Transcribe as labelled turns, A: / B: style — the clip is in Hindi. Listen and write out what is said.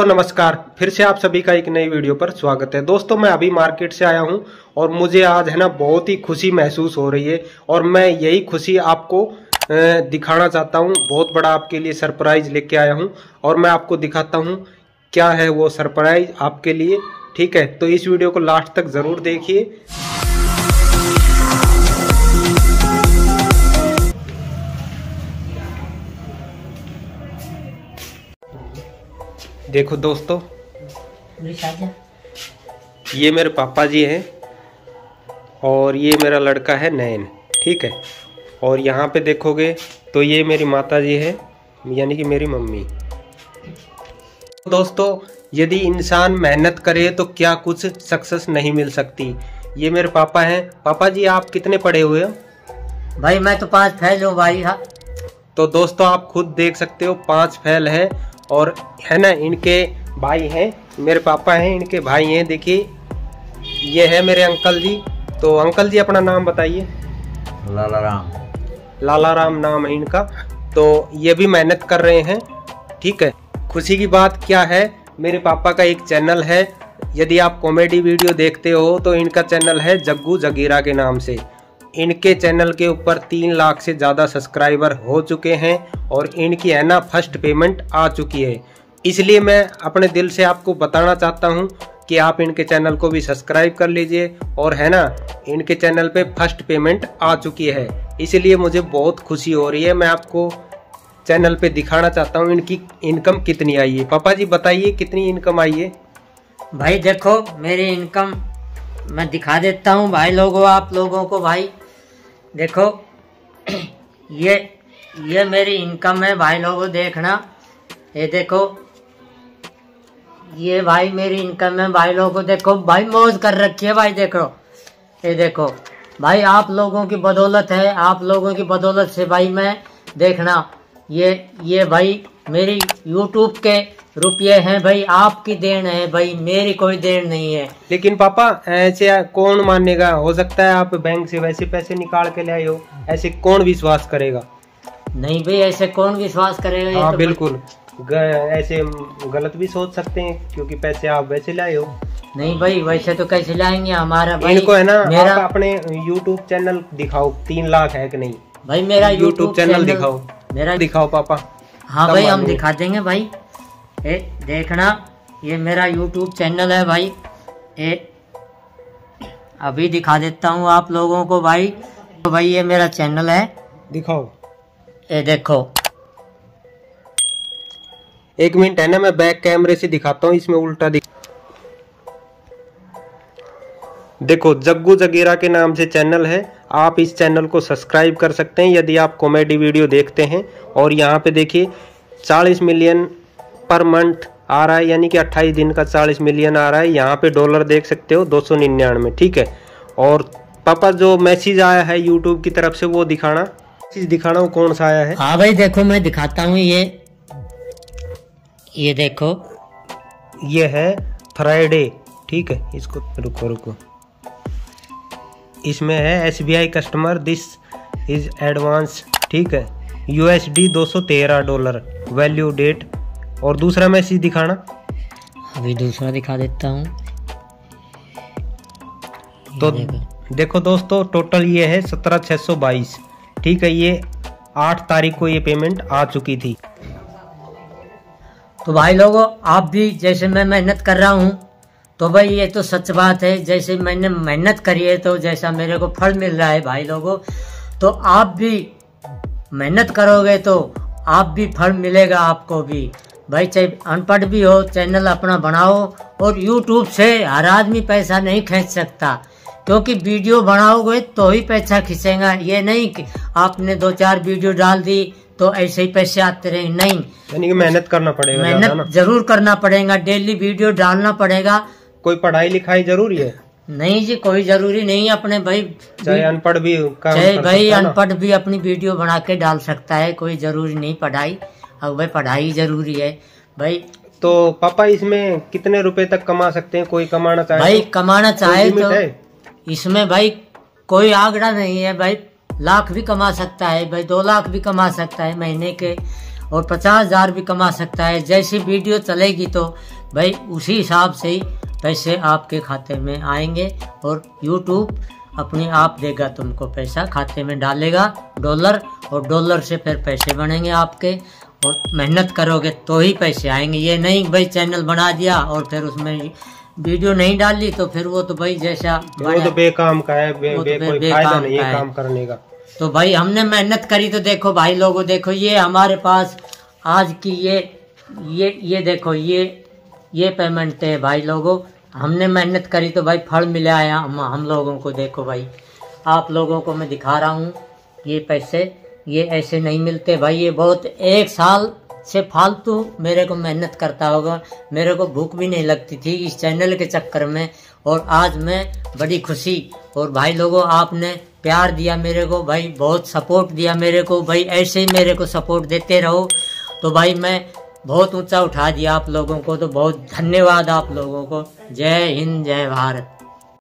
A: तो नमस्कार। फिर से आप सभी का एक नई वीडियो पर स्वागत है। दोस्तों, मैं अभी मार्केट से आया हूँ और मुझे आज है ना बहुत ही खुशी महसूस हो रही है और मैं यही खुशी आपको दिखाना चाहता हूँ। बहुत बड़ा आपके लिए सरप्राइज़ लेके आया हूँ और मैं आपको दिखाता हूँ क्या है वो सरप्राइज़ आपके लिए। ठीक है तो इस वीडियो को लास्ट तक ज़रूर देखिए। देखो दोस्तों। ये मेरे पापा जी हैं और ये मेरा लड़का है नयन ठीक है? और यहाँ पे देखोगे तो ये मेरी माता जी है यानी कि मेरी मम्मी। दोस्तों यदि इंसान मेहनत करे तो क्या कुछ सक्सेस नहीं मिल सकती? ये मेरे पापा हैं। पापा जी आप कितने पढ़े हुए हो?
B: भाई मैं तो पाँच फैल हूँ भाई हाँ।
A: तो दोस्तों आप खुद देख सकते हो पाँच फैल है। और है ना इनके भाई हैं मेरे पापा हैं इनके भाई हैं देखिए ये है मेरे अंकल जी। तो अंकल जी अपना नाम बताइए।
B: लाला राम
A: लाला राम नाम है इनका। तो ये भी मेहनत कर रहे हैं ठीक है। खुशी की बात क्या है मेरे पापा का एक चैनल है। यदि आप कॉमेडी वीडियो देखते हो तो इनका चैनल है जग्गू जगीरा के नाम से। इनके चैनल के ऊपर तीन लाख से ज़्यादा सब्सक्राइबर हो चुके हैं और इनकी है ना फ़र्स्ट पेमेंट आ चुकी है। इसलिए मैं अपने दिल से आपको बताना चाहता हूँ कि आप इनके चैनल को भी सब्सक्राइब कर लीजिए और है ना, इनके चैनल पे फ़र्स्ट पेमेंट आ चुकी है। इसलिए मुझे बहुत खुशी हो रही है। मैं आपको चैनल पे दिखाना चाहता हूँ इनकी इनकम कितनी आई है। पापा जी बताइए कितनी इनकम आई है?
B: भाई देखो, मेरी इनकम मैं दिखा देता हूँ भाई लोगों, आप लोगों को भाई। देखो, ये ये मेरी इनकम है, भाई लोगों, देखना। ये देखो, ये भाई मेरी इनकम है, भाई लोगों, देखो, भाई मौज कर रखी है, भाई देखो। ये देखो, भाई आप लोगों की बदौलत है, आप लोगों की बदौलत से भाई मैं, देखना, ये ये भाई मेरी यूट्यूब के रुपये हैं भाई आपकी देन है भाई मेरी कोई देन नहीं है।
A: लेकिन पापा ऐसे कौन मानेगा? हो सकता है आप बैंक से वैसे पैसे निकाल के ले आए हो ऐसे कौन विश्वास करेगा?
B: नहीं भाई ऐसे कौन विश्वास करेगा?
A: हाँ तो बिल्कुल। ऐसे गलत भी सोच सकते हैं क्योंकि पैसे आप वैसे लाए हो।
B: नहीं भाई वैसे तो कैसे लाएँगे? हमारा
A: भाई इनको है ना मेरा आप अपने यूट्यूब चैनल दिखाओ तीन लाख है कि नहीं?
B: भाई मेरा YouTube, यूट्यूब
A: चैनल दिखाओ। मेरा दिखाओ पापा।
B: हाँ भाई हम दिखा देंगे भाई। ए देखना ये मेरा यूट्यूब चैनल है भाई। ए अभी दिखा देता हूँ आप लोगों को भाई। तो भाई ये मेरा चैनल है।
A: दिखाओ।
B: ये देखो।
A: एक मिनट है ना मैं बैक कैमरे से दिखाता हूँ इसमें उल्टा दिख देखो जग्गू जगीरा के नाम से चैनल है। आप इस चैनल को सब्सक्राइब कर सकते हैं यदि आप कॉमेडी वीडियो देखते हैं। और यहाँ पे देखिए 40 मिलियन पर मंथ आ रहा है यानी कि 28 दिन का 40 मिलियन आ रहा है। यहाँ पे डॉलर देख सकते हो दो सौ निन्यानवे ठीक है? और पापा जो मैसेज आया है यूट्यूब की तरफ़ से वो दिखाना। मैसेज दिखाना वो कौन सा आया है?
B: हाँ भाई देखो मैं दिखाता हूँ ये। ये देखो।
A: ये है फ्राइडे ठीक है? इसको रुको रुको। इसमें है SBI customer this is advance ठीक है? यू एस डी दो सौ तेरह डॉलर वैल्यू डेट। और दूसरा मैसेज दिखाना।
B: अभी दूसरा दिखा देता हूँ।
A: तो देखो।, देखो दोस्तों टोटल ये है सत्रह छः सौ बाईस। ठीक है ये आठ तारीख को ये पेमेंट आ चुकी थी।
B: तो भाई लोगों आप भी जैसे मैं मेहनत कर रहा हूँ तो भाई ये तो सच बात है जैसे मैंने मेहनत करी है तो जैसा मेरे को फल मिल रहा है भाई लोगों तो आप भी मेहनत करोगे तो आप भी फल मिलेगा आपको भी। भाई चाहे अनपढ़ भी हो चैनल अपना बनाओ और यूट्यूब से हर आदमी पैसा नहीं खींच सकता। क्योंकि वीडियो बनाओगे तो ही पैसा खींचेगा। ये नहीं कि आपने दो चार वीडियो डाल दी तो ऐसे ही पैसे आते रहे। नहीं।
A: यानी कि मेहनत करना पड़ेगा
B: मेहनत ज़रूर करना पड़ेगा। डेली वीडियो डालना पड़ेगा।
A: कोई पढ़ाई लिखाई ज़रूरी है?
B: नहीं जी कोई ज़रूरी नहीं अपने भाई।
A: चाहे अनपढ़ भी
B: चाहे भाई अनपढ़ भी अपनी वीडियो बना के डाल सकता है। कोई ज़रूरी नहीं पढ़ाई। अब भाई पढ़ाई ज़रूरी है। भाई
A: तो पापा इसमें कितने रुपए तक कमा सकते हैं? कोई कमाना चाहे
B: भाई तो? कमाना चाहे तो इसमें भाई कोई आंकड़ा नहीं है। भाई लाख भी कमा सकता है भाई दो लाख भी कमा सकता है महीने के और पचास हज़ार भी कमा सकता है। जैसी वीडियो चलेगी तो भाई उसी हिसाब से ही पैसे आपके खाते में आएँगे और यूट्यूब अपने आप देगा तुमको पैसा खाते में डालेगा डॉलर और डॉलर से फिर पैसे बनेंगे आपके और मेहनत करोगे तो ही पैसे आएँगे। ये नहीं भाई चैनल बना दिया और फिर उसमें वीडियो नहीं डाली तो फिर वो तो भाई जैसा
A: वो तो बेकाम का है बे,
B: तो
A: बे,
B: बे-
A: कोई
B: बेकाम
A: फ़ायदा नहीं
B: है।
A: काम करने का।
B: तो भाई हमने मेहनत करी तो देखो भाई लोगों देखो ये हमारे पास आज की ये ये ये देखो ये ये पेमेंट है भाई लोगों। हमने मेहनत करी तो भाई फल मिला है हम हम लोगों को देखो भाई। आप लोगों को मैं दिखा रहा हूँ ये पैसे। ये ऐसे नहीं मिलते भाई, ये बहुत एक साल से फालतू मेरे को मेहनत करता होगा। मेरे को भूख भी नहीं लगती थी इस चैनल के चक्कर में, और आज मैं बड़ी खुशी। और भाई लोगों, आपने प्यार दिया मेरे को, भाई बहुत सपोर्ट दिया मेरे को, भाई ऐसे ही मेरे को सपोर्ट देते रहो। तो भाई मैं बहुत ऊँचा उठा दिया आप लोगों को तो बहुत धन्यवाद आप लोगों को। जय हिंद, जय भारत।